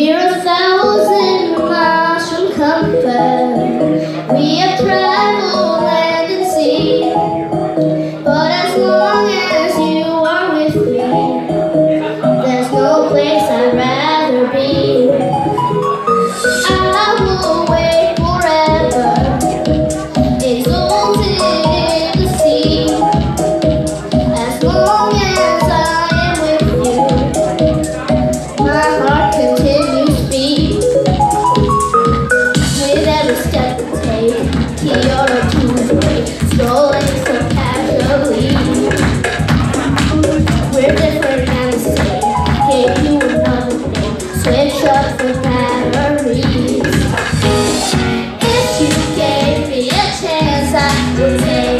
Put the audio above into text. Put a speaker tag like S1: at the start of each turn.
S1: We're a thousand miles from comfort. We are proud. shops with memories. If you gave me a chance, I would take.